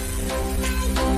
Dekedam. Dekedam.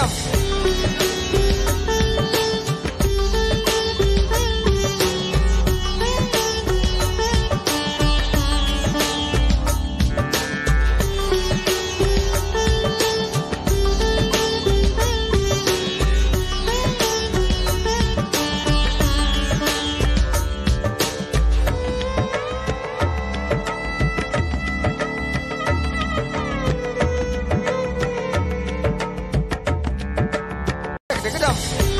Welcome. else.